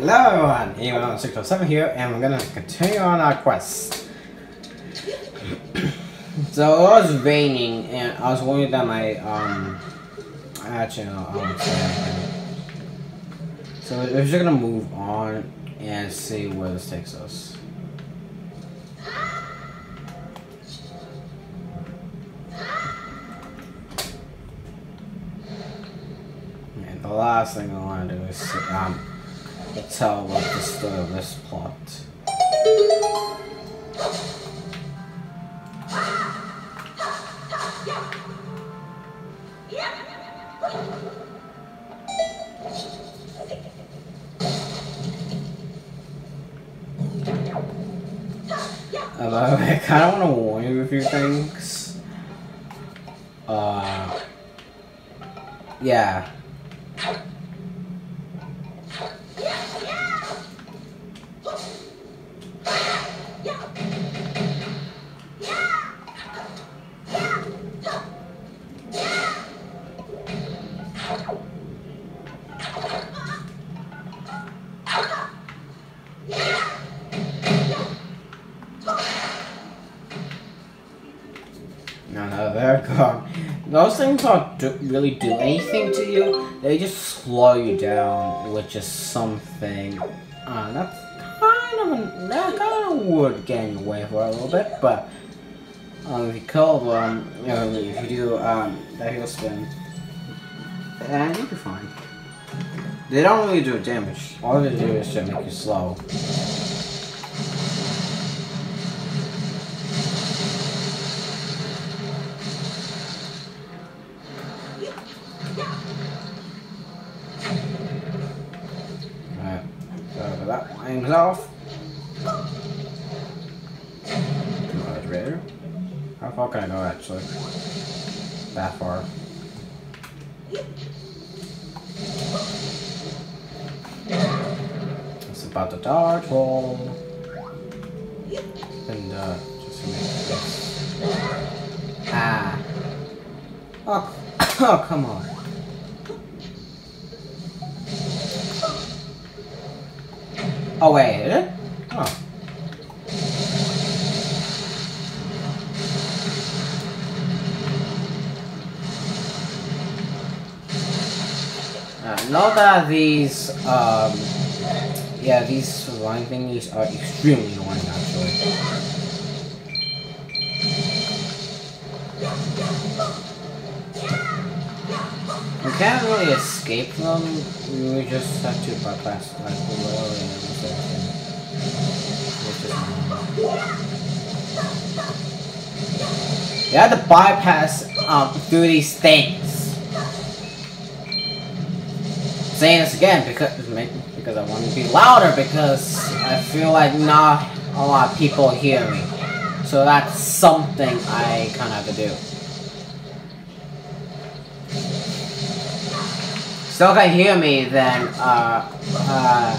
Hello everyone, Eramo607 here, and we're gonna continue on our quest. so it was raining, and I was worried that my, um, actually, no, I. So we're just gonna move on and see where this takes us. And the last thing I want to do is, um, tell what the story of this plot. Uh, I kind of want to warn you a few things. Uh, yeah. Things don't do, really do anything to you. They just slow you down, which is something. Uh, that's kind of a, that kind of would get in your way for a little bit, but um, if you kill them, you if you do um, that heal spin, and you'll be fine. They don't really do damage. All they do is just make you slow. Off. How far can I go actually? That far. It's about the dodge roll. And uh just make this. Ah. Oh, oh come on. Oh wait, is it? Oh. Uh, that these, um, yeah, these flying thingies are extremely annoying actually. You can't really escape them, you just have to bypass like literally You have to bypass um, through these things. saying this again because because I want to be louder because I feel like not a lot of people hear me. So that's something I kind of have to do. Still can hear me, then uh, uh,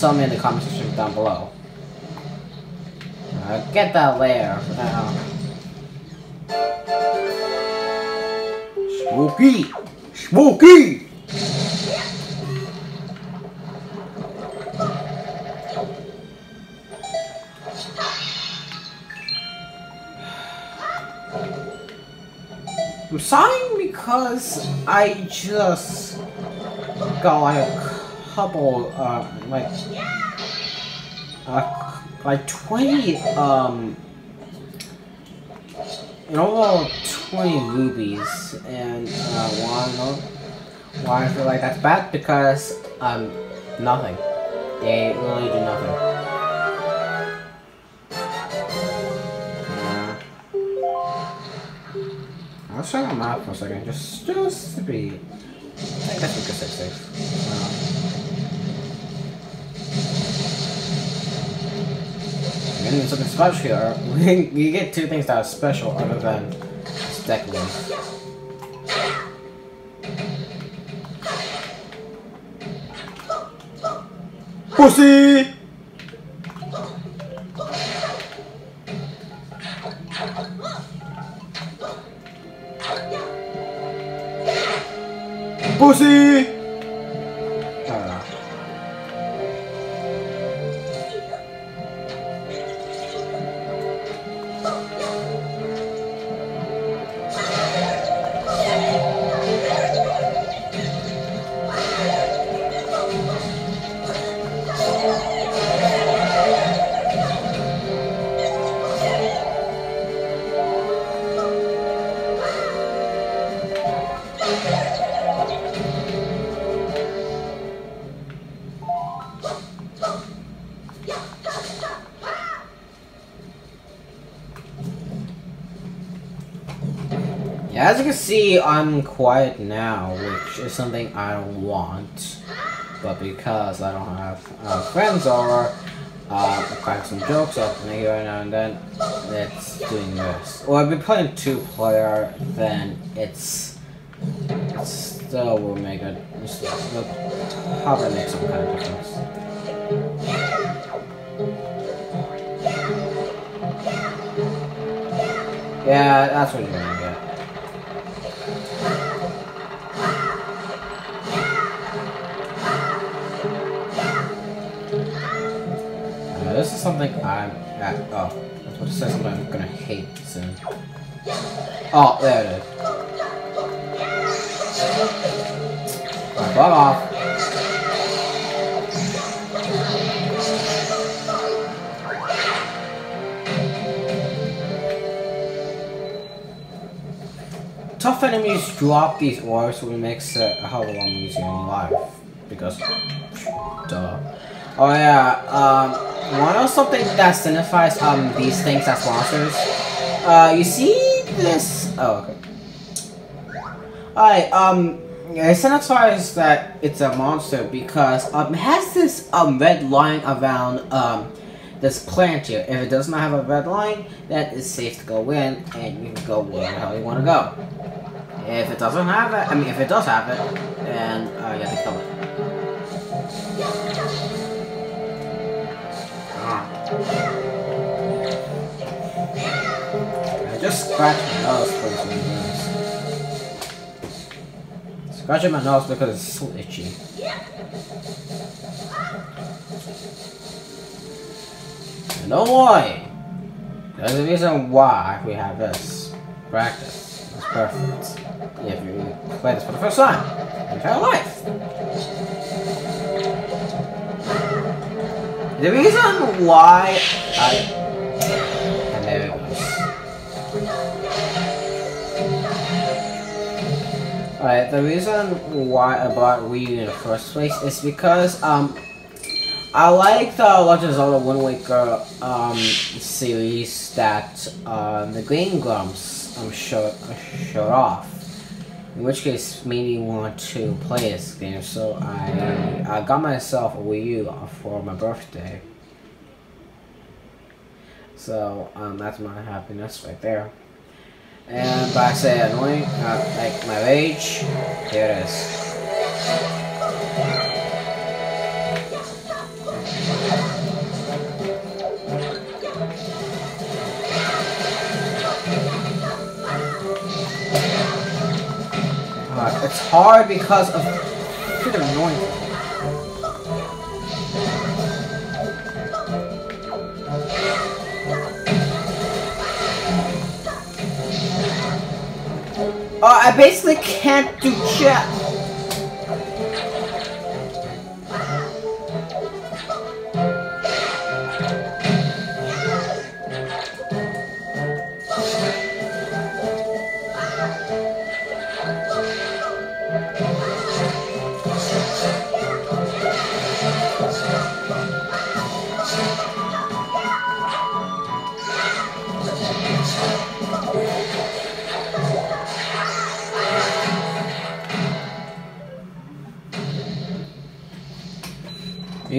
tell me in the comment section down below. Uh, get that layer. Uh, Smokey! Smokey! I'm sighing because I just got like couple, uh, like, uh, like 20, um, know, all 20 movies, and, uh, why, why I feel like that's bad, because, um, nothing. They really do nothing. I'll check my map for a second, just, just to be, I think that's a good 6-6. I mean something special here. you get two things that are special other than Steckling. Pussy! Pussy! As you can see, I'm quiet now, which is something I don't want. But because I don't have uh, friends over, uh, I crack some jokes up here now and then, it's doing this. Well, I've been playing two-player, then it's, still will make a, probably make some kind of difference. Yeah, that's what you're gonna Uh, this is something I'm at. Oh, I was about to say something I'm gonna hate soon. Oh, there it is. Right, bug off. Tough enemies drop these orbs, which makes it a hell of a lot easier in life. Because, duh. Oh yeah, um, wanna know something that signifies um these things as monsters? Uh, you see this? Oh, okay. Alright, um, it signifies that it's a monster because um it has this um red line around um this plant here. If it does not have a red line, that is safe to go in and you can go where the hell you want to go. If it doesn't have it, I mean, if it does have it, then uh, you have to kill it. I just scratched my nose for some reason. Scratching my nose because it's so itchy. And don't. There's a reason why we have this. Practice. It's perfect if you play this for the first time in your life. The reason why I... Alright, the reason why I bought Wii in the first place is because, um, I like the Legend of Zelda Wind Waker, um, series that, uh, the Game Grumps, um, showed, showed off. In which case, made me want to play this game, so I, I got myself a Wii U for my birthday. So, um, that's my happiness right there. And by say annoying, uh, like my rage, here it is. Hard because of freaking annoying. Uh, I basically can't do chat.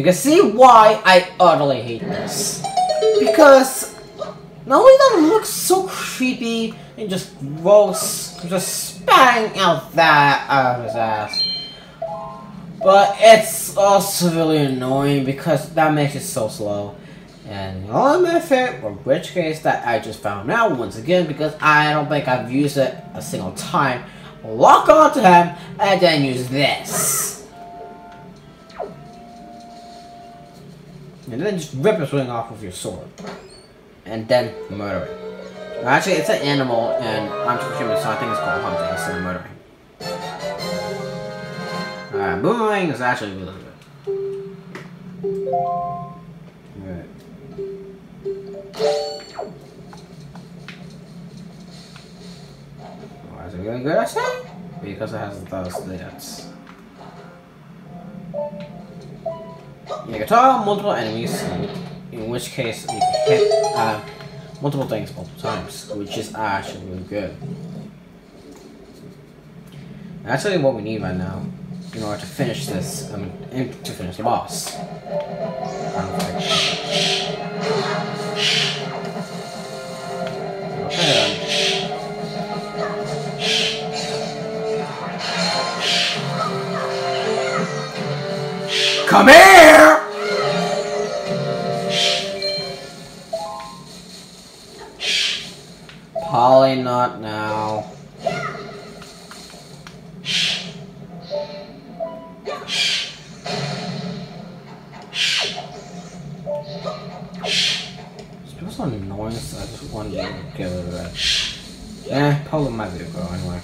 You can see why I utterly hate this. Because not only does it look so creepy and just gross, just spitting out that out of his ass, but it's also really annoying because that makes it so slow. And the only method, or which case that I just found out once again because I don't think I've used it a single time, lock onto him and then use this. And then just rip his wing off with your sword. And then murder it. Actually, it's an animal, and I'm too human, so I think it's called hunting instead of murdering. Alright, boomerang is actually really good. Alright. Why is it really good, I say? Because it has those stats. You can multiple enemies, in which case you can hit uh, multiple things multiple times, which is actually really good. Actually, what we need right now, in order to finish this, I mean, to finish the boss. Come here! So annoying, so I just wanted to get rid of that. Eh, probably my vehicle anyway.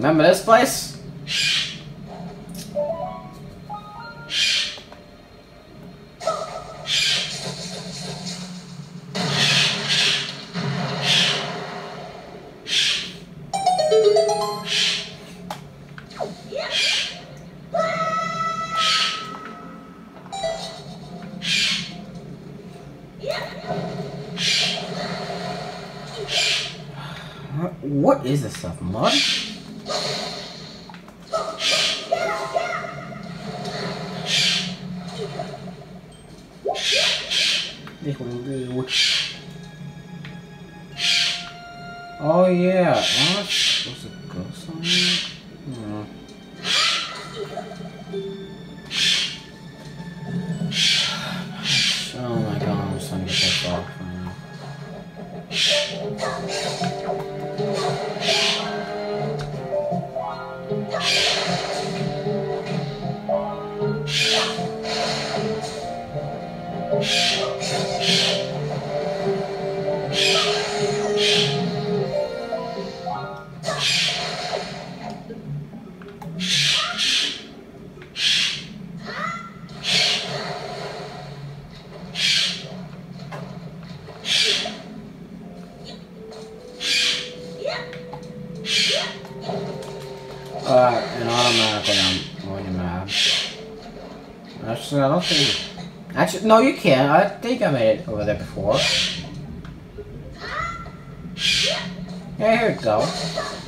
Remember this place? shh. No, you can't. I think I made it over there before. Yeah, here we go.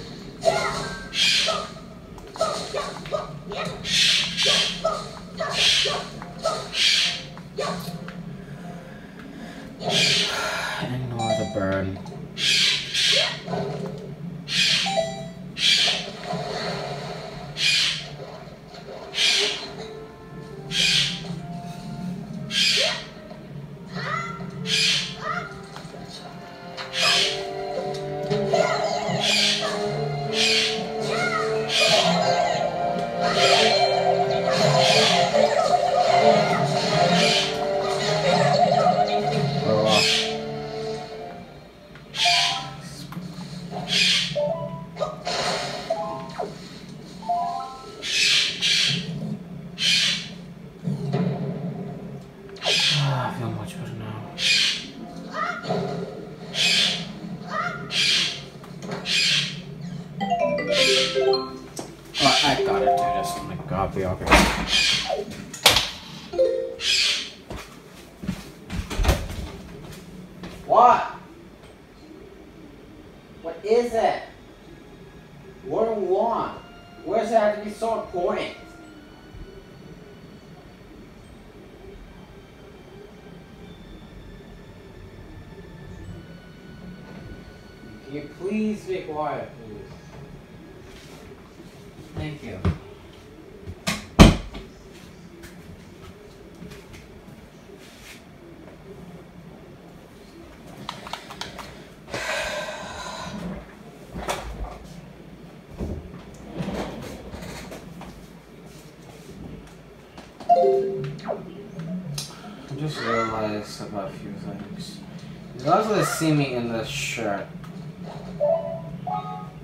Seen me in this shirt.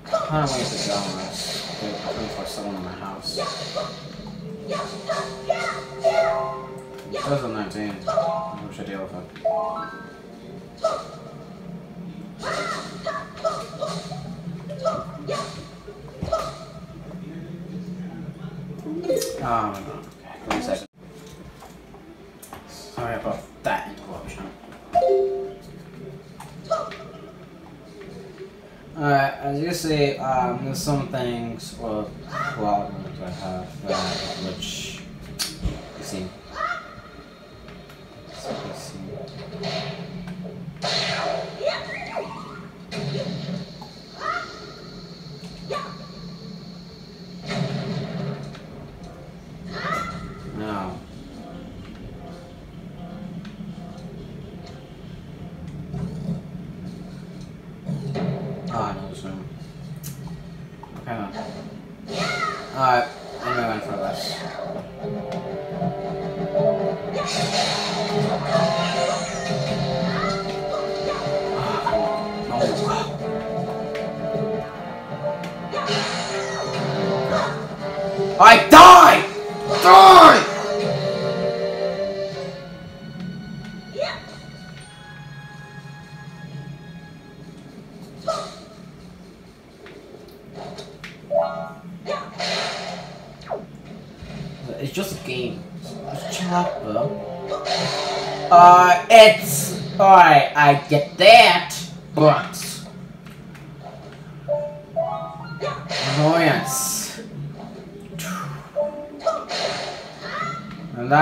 Kind of wait to go on this. They're looking for someone in my house. 2019. What should I deal with it?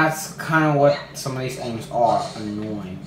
That's kind of what some of these aims are, annoying.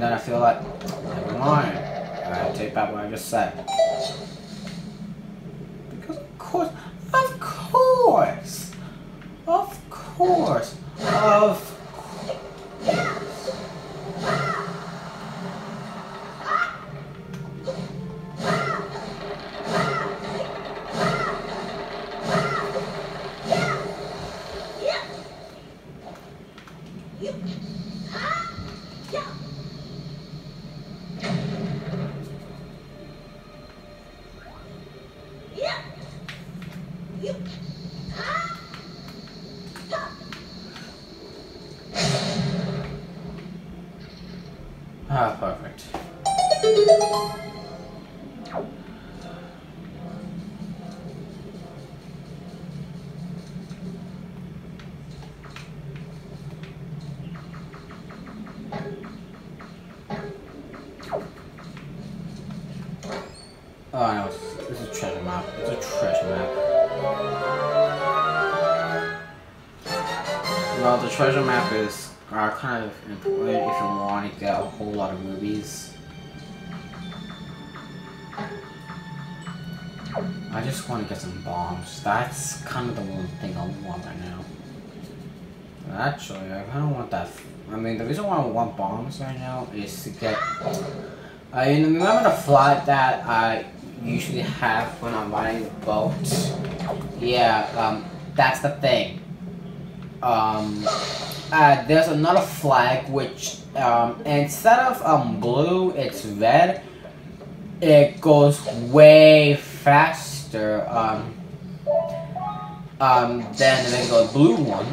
And then I feel like, never mind. I take back what I just said. Ah, perfect. Get some bombs. That's kind of the one thing I want right now. Actually, I kind of want that. I mean, the reason why I want bombs right now is to get. I mean, remember the flight that I usually have when I'm riding the boat? Yeah, um, that's the thing. Um, uh, there's another flag which, um, instead of um blue, it's red. It goes way faster um um than the regular blue one.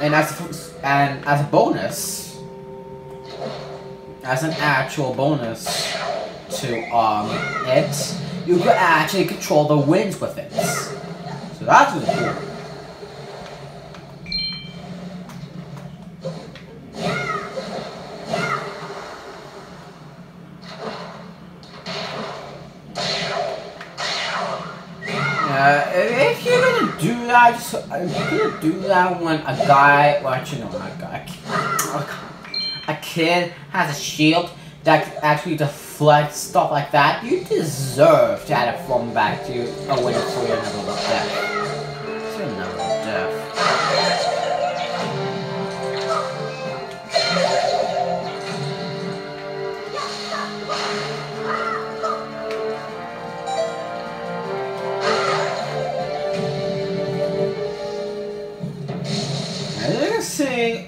And as a, and as a bonus, as an actual bonus to um it, you could actually control the winds with it. So that's really cool. That, just, you gonna do that when a guy, well, actually, no, not a guy, a kid has a shield that actually deflect stuff like that, you deserve to have it from back to you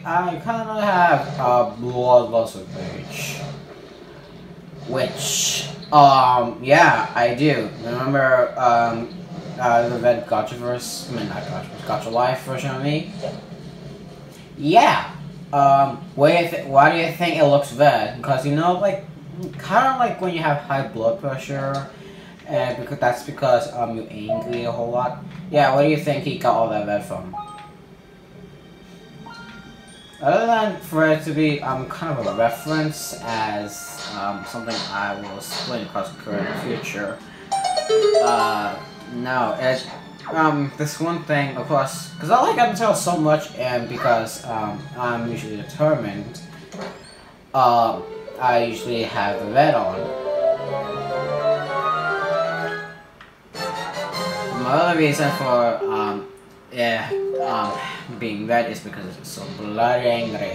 I kind of have a bloodlust page. Which, um, yeah, I do. Remember, um, uh, the Red Gachaverse, I mean, not Gachaverse, Gacha Life version of me? Yeah. Um, what do why do you think it looks red? Because, you know, like, kind of like when you have high blood pressure, and because that's because, um, you're angry a whole lot. Yeah, where do you think he got all that red from? Other than for it to be um, kind of a reference as um, something I will explain across current and future, uh, no, it, um, this one thing, of course, because I like Undertale so much, and because um, I'm usually determined, uh, I usually have the red on. My other reason for um, yeah, um, being red is because it's so bloody angry.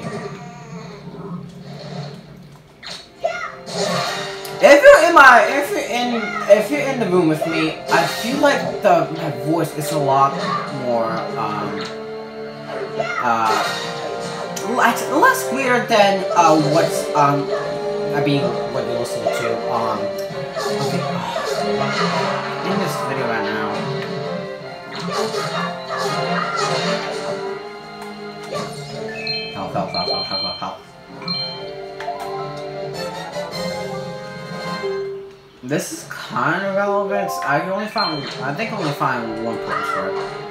If you're in my, if you're in, if you're in the room with me, I feel like the my voice is a lot more, um, uh, less, less weird than uh what's um, I mean what you're listening to um. Okay, This is kind of relevant. I can only find, I think I only find one place for it.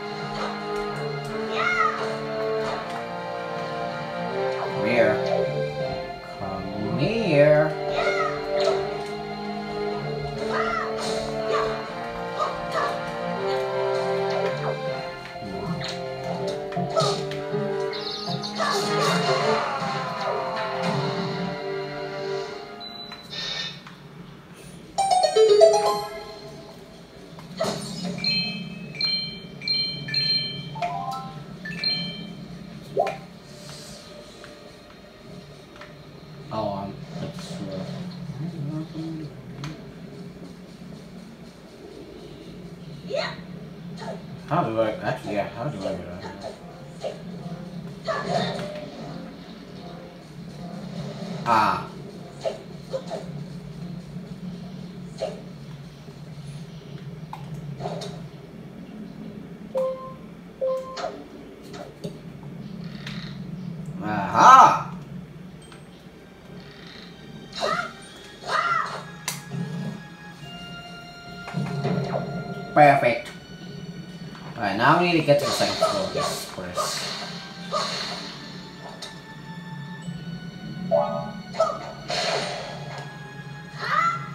Now we need to get to the second floor of this place.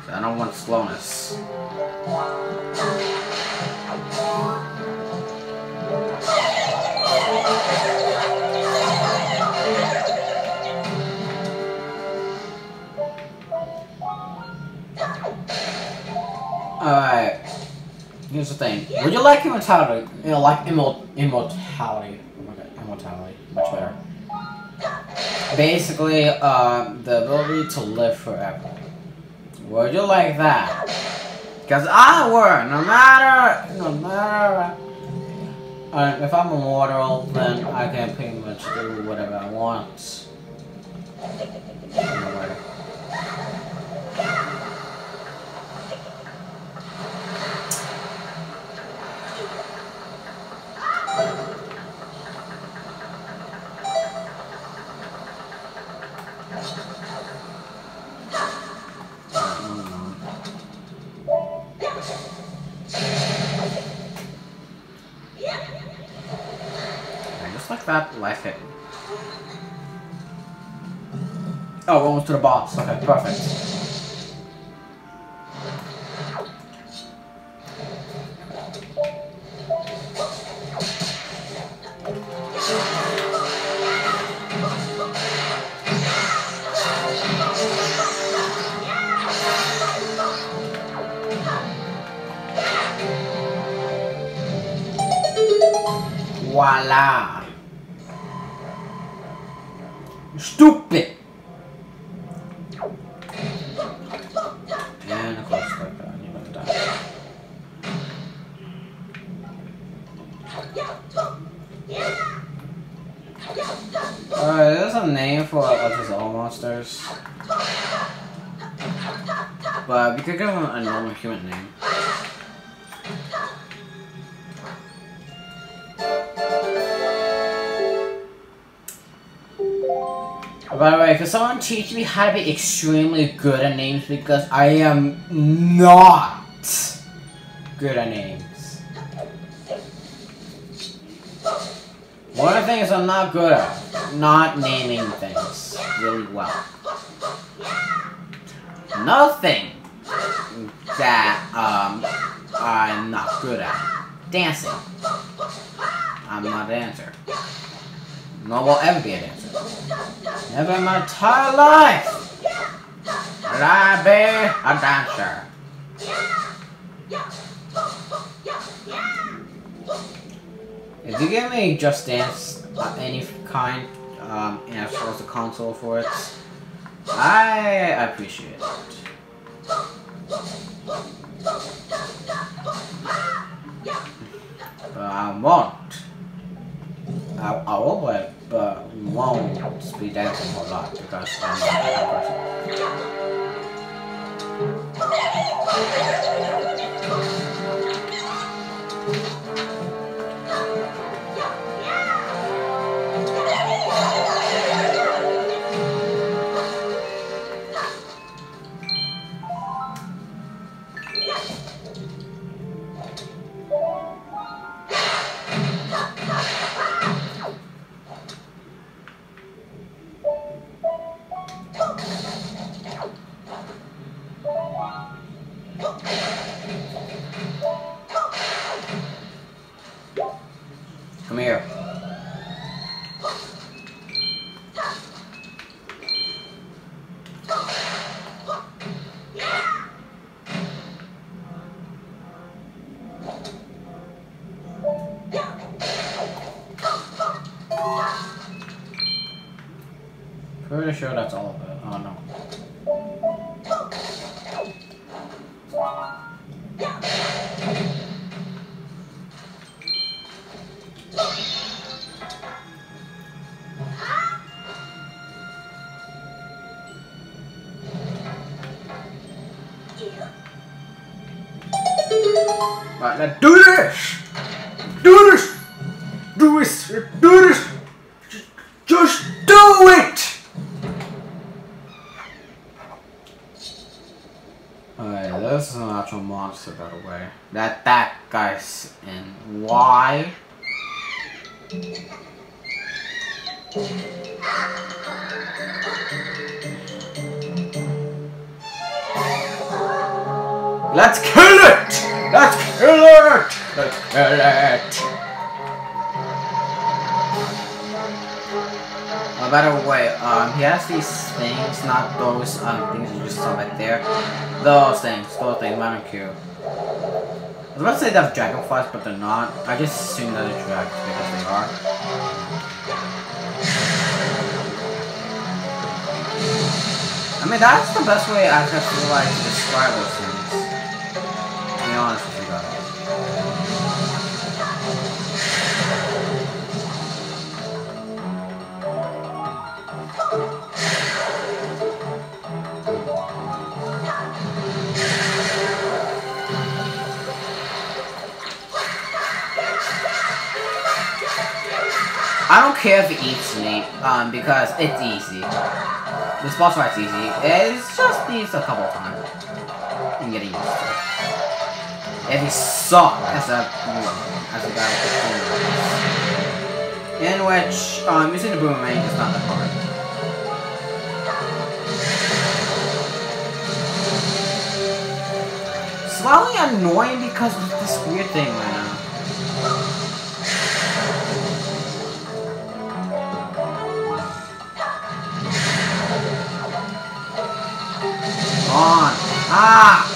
So I don't want slowness. Alright. Here's the thing. Would you like immortality? You know, like immor immortality. Oh immortality. Much better. Basically, um, the ability to live forever. Would you like that? Because I would, no matter, no matter. Uh, if I'm immortal, then I can pretty much do whatever I want. to the box. Okay, perfect. Voila! Teach me how to be extremely good at names because I am not good at names. One of the things I'm not good at, not naming things really well. Another thing that um, I'm not good at, dancing. I'm not a dancer. Nor will ever be a dancer. Never my entire life will I be a dancer. If you give me Just Dance, uh, any kind, um, and as far as the console for it, I appreciate it. But I won't. I, I will play, but won't be dancing a lot because I'm not that person. Pretty sure that's all of it. Oh, no. Right, let's do Alright, this is an actual monster, by the way. That that guy's in. Why? Let's kill it! Let's kill it! Let's kill it! Oh, by the way, um, he has these things, not those um things you just saw right there. Those things, those things, Manicure. I was about to say that's dragonflies, but they're not. I just assume that they're dragons because they are. I mean, that's the best way I can feel like to describe those things. To be honest I don't care if it eats me, um, because it's easy. This boss fight's easy. It's just needs a couple of times. And getting used to it. If suck as a as a guy In which um using the boomerang is not that hard. Slightly annoying because of this weird thing right on. Ah!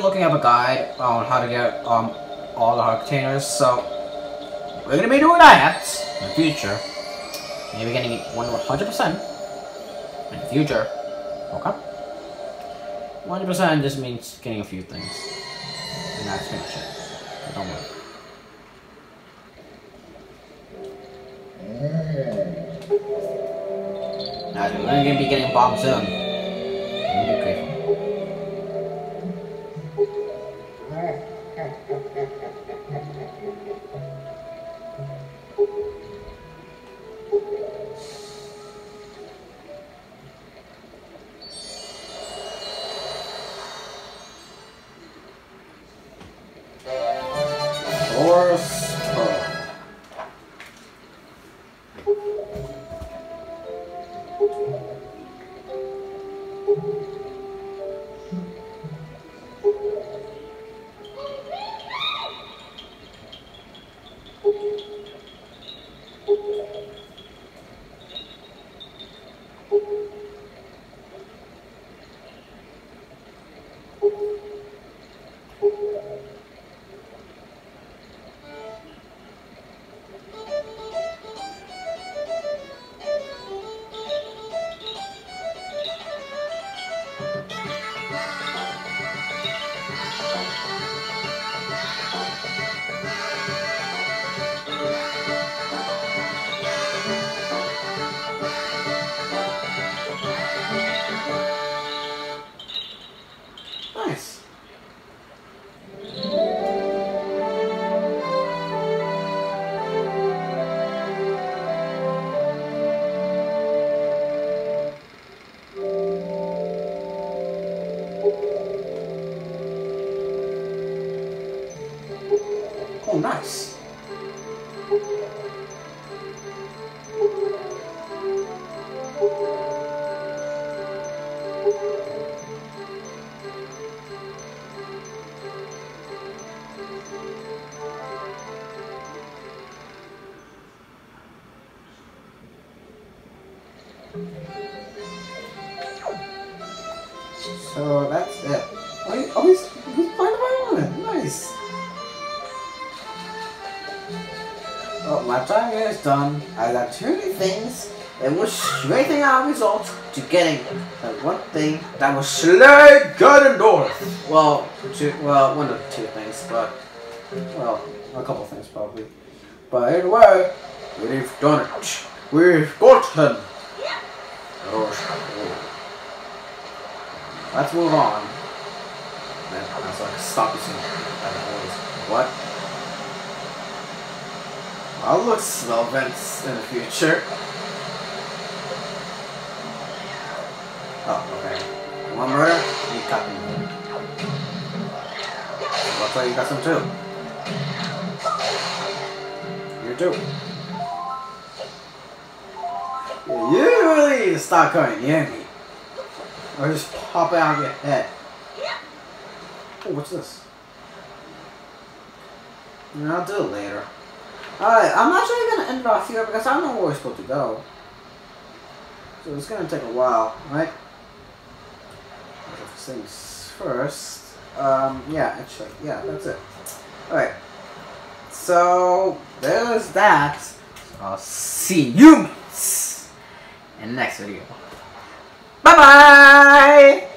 Looking up a guide on how to get um all the heart containers, so we're gonna be doing that in the future. Maybe getting 100% in the future. Okay? 100% just means getting a few things. And that's pretty much it. So don't worry. Now, we're gonna be getting bombed soon. Nice. Oh, nice. Done. I got too many things and was straighting out results to getting that one thing that was Slay Ganondorf. Well, two, well, one of two things, but well, a couple things probably. But anyway, we've done it. We've got gotten. Let's move on. Man, I was like, stop using that voice. What? I'll look smell vents in the future. Oh, okay. One murder, you got them. Looks like you got some too. You too. You really need to stop going near me. Or just pop it out of your head. Oh, what's this? I'll do it later. Alright, I'm actually gonna end it off here because I don't know where we're supposed to go. So it's gonna take a while, right? Things first. Um, yeah, actually, yeah, that's it. Alright. So, there's that. I'll see you in the next video. Bye bye!